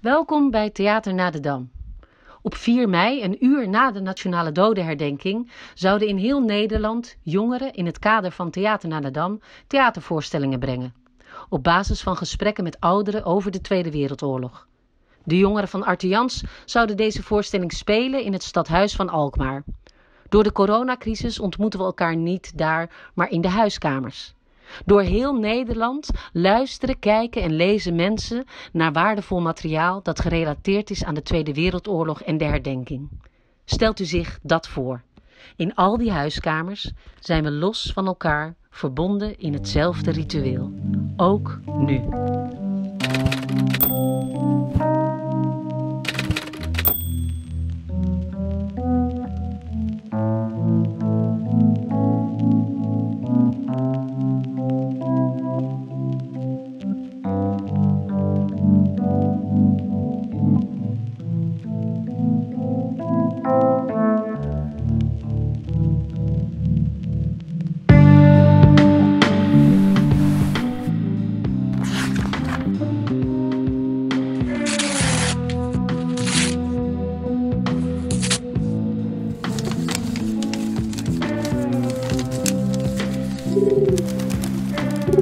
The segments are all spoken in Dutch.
Welkom bij Theater na de Dam. Op 4 mei, een uur na de Nationale Dodenherdenking, zouden in heel Nederland jongeren in het kader van Theater na de Dam theatervoorstellingen brengen. Op basis van gesprekken met ouderen over de Tweede Wereldoorlog. De jongeren van Artians zouden deze voorstelling spelen in het stadhuis van Alkmaar. Door de coronacrisis ontmoeten we elkaar niet daar, maar in de huiskamers. Door heel Nederland luisteren, kijken en lezen mensen naar waardevol materiaal dat gerelateerd is aan de Tweede Wereldoorlog en de herdenking. Stelt u zich dat voor. In al die huiskamers zijn we los van elkaar, verbonden in hetzelfde ritueel. Ook nu.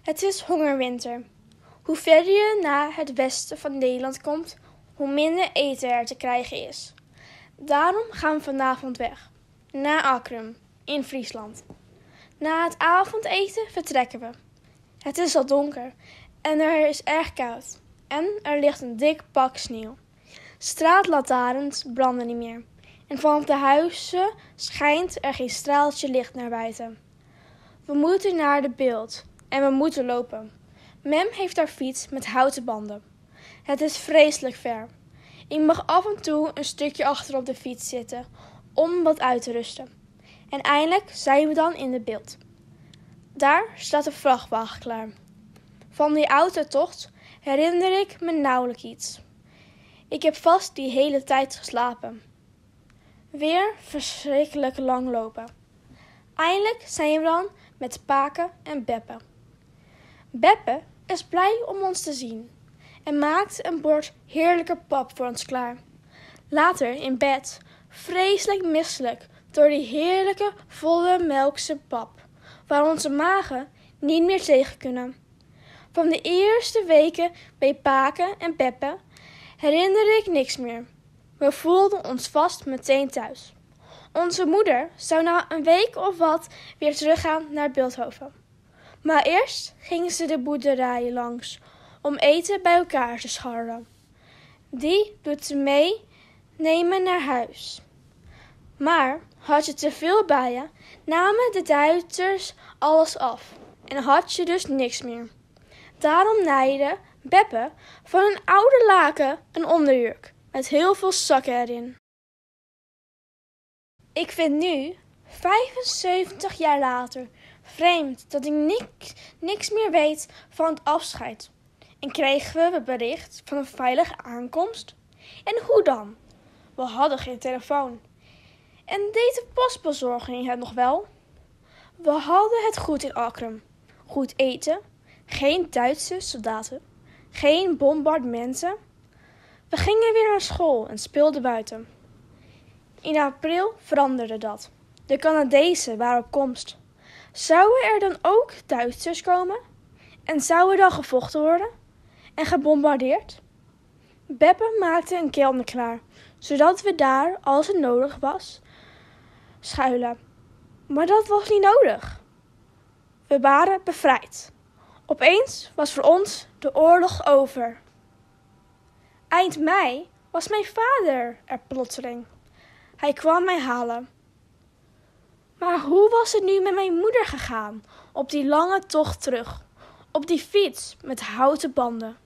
Het is hongerwinter. Hoe verder je naar het westen van Nederland komt, hoe minder eten er te krijgen is. Daarom gaan we vanavond weg, naar Akrum, in Friesland. Na het avondeten vertrekken we. Het is al donker en er is erg koud en er ligt een dik pak sneeuw. Straatlantaarns branden niet meer en vanaf de huizen schijnt er geen straaltje licht naar buiten. We moeten naar de beeld en we moeten lopen. Mem heeft haar fiets met houten banden. Het is vreselijk ver. Ik mag af en toe een stukje achter op de fiets zitten om wat uit te rusten. En eindelijk zijn we dan in de beeld. Daar staat een vrachtwagen klaar. Van die autotocht herinner ik me nauwelijks iets. Ik heb vast die hele tijd geslapen. Weer verschrikkelijk lang lopen. Eindelijk zijn we dan met Paken en Beppe. Beppe is blij om ons te zien en maakt een bord heerlijke pap voor ons klaar. Later in bed, vreselijk misselijk door die heerlijke volle melkse pap, waar onze magen niet meer tegen kunnen. Van de eerste weken bij Paken en Beppe herinnerde ik niks meer. We voelden ons vast meteen thuis. Onze moeder zou na een week of wat weer teruggaan naar Beeldhoven. Maar eerst gingen ze de boerderijen langs om eten bij elkaar te scharrelen. Die doet ze mee nemen naar huis. Maar had je te veel bij je, namen de Duitsers alles af en had je dus niks meer. Daarom naaide Beppe van een oude laken een onderjurk met heel veel zakken erin. Ik vind nu, 75 jaar later, vreemd dat ik niks, niks meer weet van het afscheid. En kregen we het bericht van een veilige aankomst? En hoe dan? We hadden geen telefoon. En deed de postbezorging het nog wel? We hadden het goed in Akrum. Goed eten, geen Duitse soldaten, geen bombardementen. We gingen weer naar school en speelden buiten. In april veranderde dat. De Canadezen waren op komst. Zouden er dan ook Duitsers komen? En zou er dan gevochten worden? En gebombardeerd? Beppe maakte een kelder klaar, zodat we daar, als het nodig was, schuilen. Maar dat was niet nodig. We waren bevrijd. Opeens was voor ons de oorlog over. Eind mei was mijn vader er plotseling. Hij kwam mij halen. Maar hoe was het nu met mijn moeder gegaan op die lange tocht terug, op die fiets met houten banden?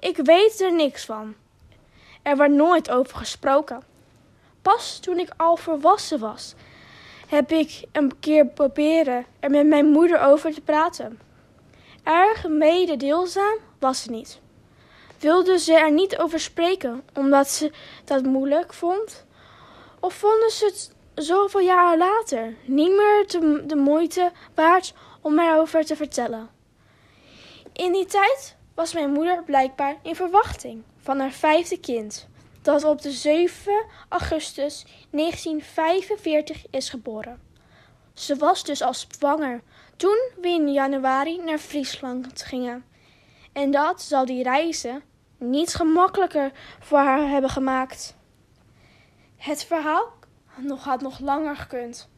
Ik weet er niks van. Er werd nooit over gesproken. Pas toen ik al volwassen was, heb ik een keer proberen er met mijn moeder over te praten. Erg mededeelzaam was ze niet. Wilde ze er niet over spreken omdat ze dat moeilijk vond? Of vonden ze het zoveel jaren later niet meer de, moeite waard om erover te vertellen? In die tijd was mijn moeder blijkbaar in verwachting van haar vijfde kind, dat op de 7 augustus 1945 is geboren. Ze was dus al zwanger toen we in januari naar Friesland gingen. En dat zal die reizen niet gemakkelijker voor haar hebben gemaakt. Het verhaal nog, had nog langer gekund.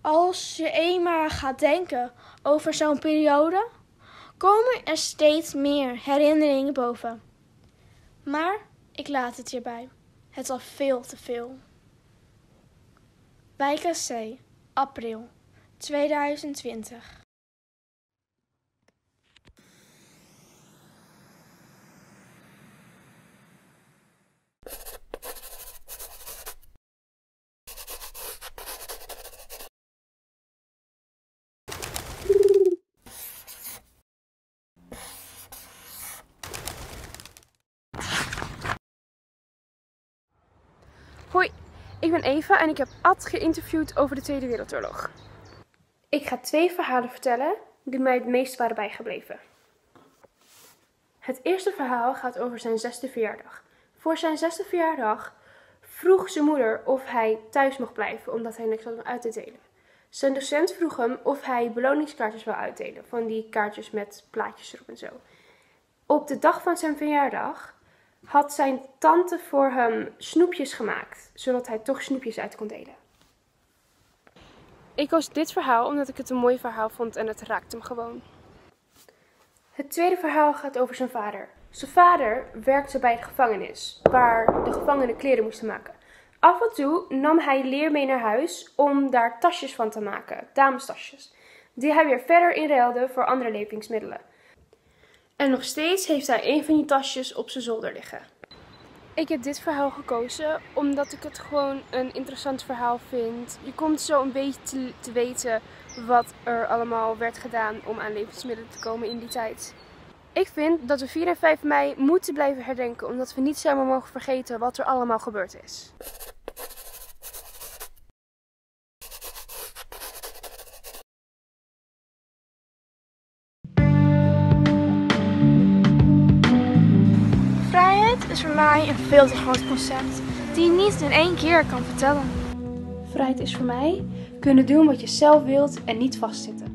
Als je eenmaal gaat denken over zo'n periode, komen er steeds meer herinneringen boven. Maar ik laat het hierbij. Het is veel te veel. Bijka C. April 2020. Ik ben Eva en ik heb Ad geïnterviewd over de Tweede Wereldoorlog. Ik ga twee verhalen vertellen die mij het meest waren bijgebleven. Het eerste verhaal gaat over zijn zesde verjaardag. Voor zijn zesde verjaardag vroeg zijn moeder of hij thuis mocht blijven omdat hij niks had uit te delen. Zijn docent vroeg hem of hij beloningskaartjes wil uitdelen, van die kaartjes met plaatjes erop en zo. Op de dag van zijn verjaardag had zijn tante voor hem snoepjes gemaakt, zodat hij toch snoepjes uit kon delen. Ik koos dit verhaal omdat ik het een mooi verhaal vond en het raakte hem gewoon. Het tweede verhaal gaat over zijn vader. Zijn vader werkte bij de gevangenis, waar de gevangenen kleren moesten maken. Af en toe nam hij leer mee naar huis om daar tasjes van te maken, damestasjes, die hij weer verder inruilde voor andere levensmiddelen. En nog steeds heeft hij een van die tasjes op zijn zolder liggen. Ik heb dit verhaal gekozen omdat ik het gewoon een interessant verhaal vind. Je komt zo een beetje te, te weten wat er allemaal werd gedaan om aan levensmiddelen te komen in die tijd. Ik vind dat we 4 en 5 mei moeten blijven herdenken, omdat we niet zomaar mogen vergeten wat er allemaal gebeurd is. Is voor mij een veel te groot concept die je niet in één keer kan vertellen. Vrijheid is voor mij kunnen doen wat je zelf wilt en niet vastzitten.